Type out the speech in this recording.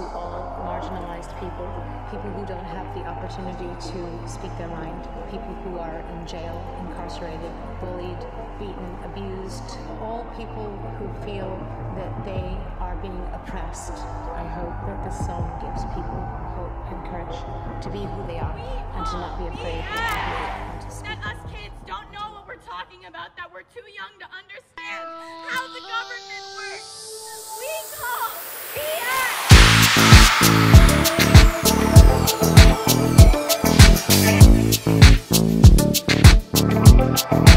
to all marginalized people, people who don't have the opportunity to speak their mind, people who are in jail, incarcerated, bullied, beaten, abused, all people who feel that they are being oppressed. I hope that this song gives people hope and courage to be who they are and to not be afraid that us kids don't know what we're talking about, that we're too young to understand how the government works. Bye.